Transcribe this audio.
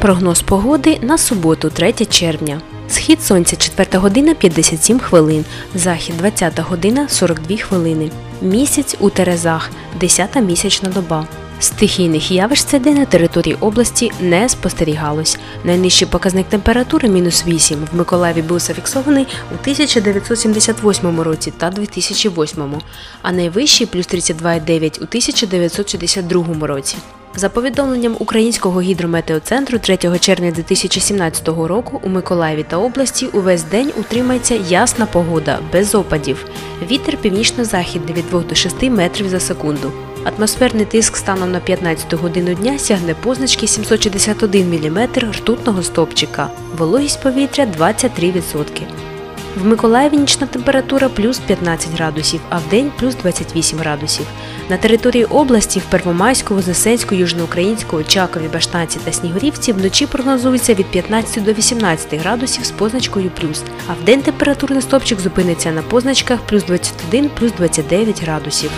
Прогноз погоди на суботу, 3 червня. Схід сонця 4 година 57 хвилин, захід 20 година 42 хвилини. Місяць у Терезах, 10 місячна доба. Стихійних явищ цей день на території області не спостерігалось. Найнижчий показник температури мінус 8 в Миколаєві був зафіксований у 1978 році та 2008, а найвищий плюс 32,9 у 1962 році. За повідомленням Українського гідрометеоцентру 3 червня 2017 року у Миколаєві та області увесь день утримається ясна погода, без опадів. Вітер північно-західний від 2 до 6 метрів за секунду. Атмосферний тиск станом на 15 годину дня сягне позначки 761 мм ртутного стопчика. Вологість повітря 23%. В Миколаєві нічна температура плюс 15 градусів, а в день плюс 28 градусів. На території області в Первомайську, Вознесенську, Южноукраїнську, Очакові, Баштанці та Снігурівці вночі прогнозується від 15 до 18 градусів з позначкою плюс, а в день температурний стопчик зупиниться на позначках плюс 21, плюс 29 градусів.